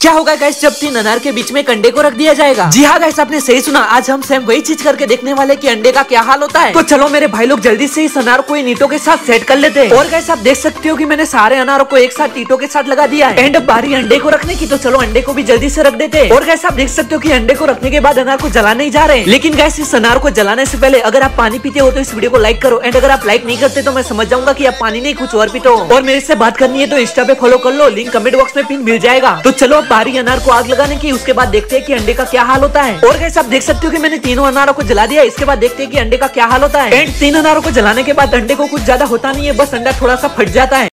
क्या होगा गैस जब तीन अनार के बीच में एक अंडे को रख दिया जाएगा? जी हाँ गैस आपने सही सुना। आज हम सेम वही चीज़ करके देखने वाले कि अंडे का क्या हाल होता है। तो चलो मेरे भाई लोग जल्दी से इस अनार को इन ईटों के साथ सेट कर लेते हैं। और गैस आप देख सकते हो कि मैंने सारे अनारों को एक साथ ईटों के साथ लगा दिया है। एंड बारी अंडे को रखने की तो चलो अंडे को भी जल्दी से रख देते हैं। और गैस आप देख सकते हो की अंडे को रखने के बाद अनार को जला नहीं जा रहे हैं। लेकिन गैस इस अनार को जलाने से पहले अगर आप पानी पीते हो तो इस वीडियो को लाइक करो। एंड अगर आप लाइक नहीं करते तो मैं समझ जाऊँगा की आप पानी नहीं, कुछ और पीते हो। और मेरे से बात करनी है तो इंस्टा पे फॉलो कर लो। लिंक कमेंट बॉक्स में पिन मिल जाएगा। तो चलो बारी अनार को आग आग लगाने की, उसके बाद देखते हैं कि अंडे का क्या हाल होता है। और कैसे आप देख सकते हो कि मैंने तीनों अनारों को जला दिया इसके बाद देखते हैं कि अंडे का क्या हाल होता है। एंड तीन अनारों को जलाने के बाद अंडे को कुछ ज़्यादा होता नहीं है, बस अंडा थोड़ा सा फट जाता है।